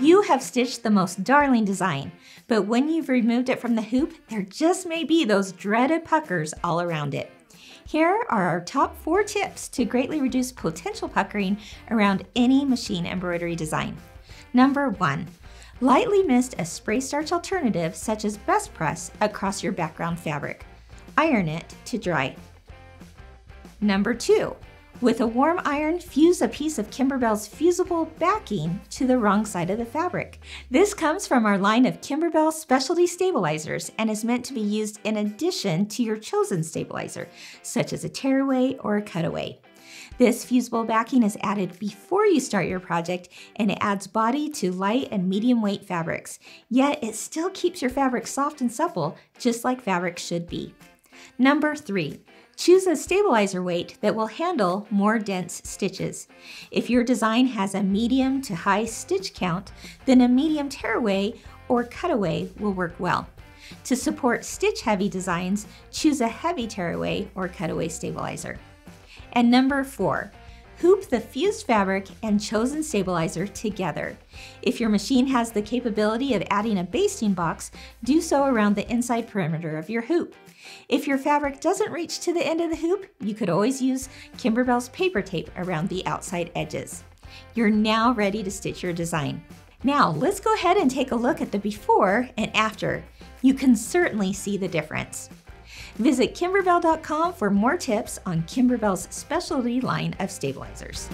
You have stitched the most darling design, but when you've removed it from the hoop, there just may be those dreaded puckers all around it. Here are our top four tips to greatly reduce potential puckering around any machine embroidery design. Number one, lightly mist a spray starch alternative such as Best Press across your background fabric. Iron it to dry. Number two, with a warm iron, fuse a piece of Kimberbell's fusible backing to the wrong side of the fabric. This comes from our line of Kimberbell specialty stabilizers and is meant to be used in addition to your chosen stabilizer, such as a tearaway or a cutaway. This fusible backing is added before you start your project and it adds body to light and medium weight fabrics, yet it still keeps your fabric soft and supple, just like fabric should be. Number three, Choose a stabilizer weight that will handle more dense stitches. If your design has a medium to high stitch count, then a medium tearaway or cutaway will work well. To support stitch heavy designs, choose a heavy tearaway or cutaway stabilizer. And number four, Hoop the fused fabric and chosen stabilizer together. If your machine has the capability of adding a basting box, do so around the inside perimeter of your hoop. If your fabric doesn't reach to the end of the hoop, you could always use Kimberbell's paper tape around the outside edges. You're now ready to stitch your design. Now let's go ahead and take a look at the before and after. You can certainly see the difference. Visit Kimberbell.com for more tips on Kimberbell's specialty line of stabilizers.